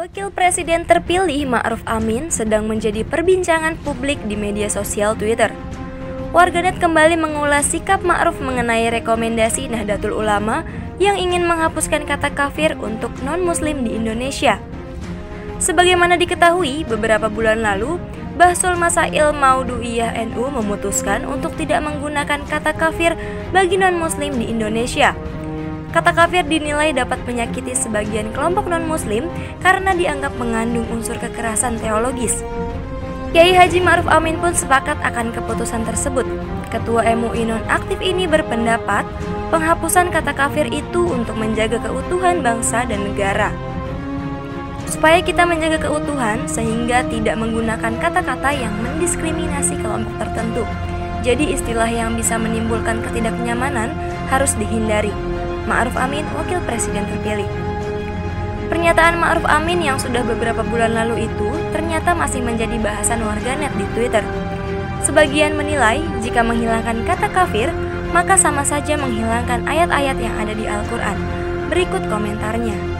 Wakil Presiden terpilih Ma'ruf Amin sedang menjadi perbincangan publik di media sosial Twitter. Warganet kembali mengulas sikap Ma'ruf mengenai rekomendasi Nahdlatul Ulama yang ingin menghapuskan kata kafir untuk non-muslim di Indonesia. Sebagaimana diketahui, beberapa bulan lalu, Bahsul Masail Maudu'iyah NU memutuskan untuk tidak menggunakan kata kafir bagi non-muslim di Indonesia. Kata kafir dinilai dapat menyakiti sebagian kelompok non-muslim karena dianggap mengandung unsur kekerasan teologis. Kiai Haji Ma'ruf Amin pun sepakat akan keputusan tersebut. Ketua MUI non-aktif ini berpendapat penghapusan kata kafir itu untuk menjaga keutuhan bangsa dan negara. Supaya kita menjaga keutuhan sehingga tidak menggunakan kata-kata yang mendiskriminasi kelompok tertentu. Jadi istilah yang bisa menimbulkan ketidaknyamanan harus dihindari. Ma'ruf Amin, Wakil Presiden terpilih. Pernyataan Ma'ruf Amin yang sudah beberapa bulan lalu itu ternyata masih menjadi bahasan warganet di Twitter. Sebagian menilai jika menghilangkan kata kafir, maka sama saja menghilangkan ayat-ayat yang ada di Al-Quran. Berikut komentarnya.